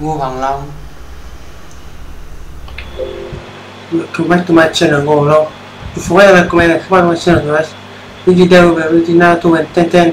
Ngô Hoàng Long Come back to my channel Ngô Long Before I recommend các bạn my channel guys This video về Retina 2010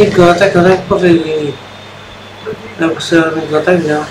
I gotek, ale powiedzieli. Jak sobie gotek miał.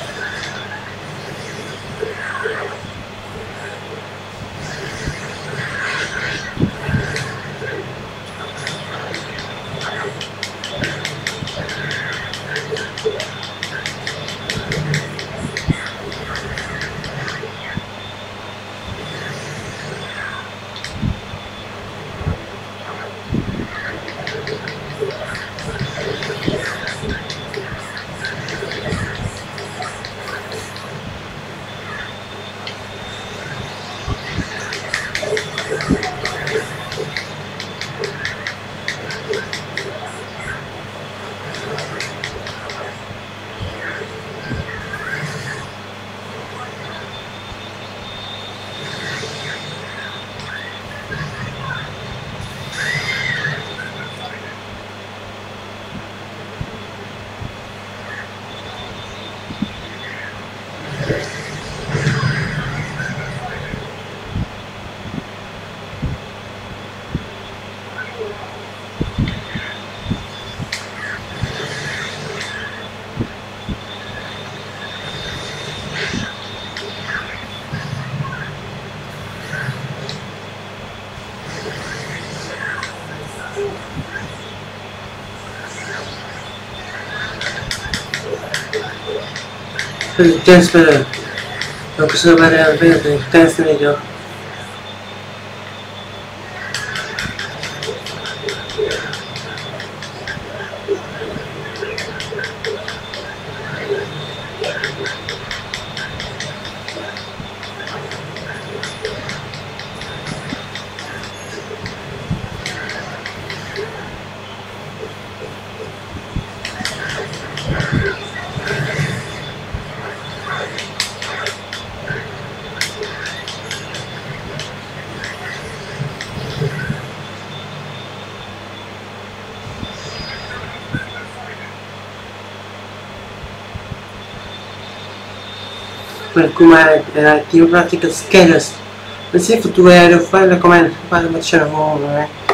Ten spinner. Lo que se me ha verde, ten spinner yo. per come eh, tiro pratico schelos, se futuro aereo fare la comanda, fare ma c'era.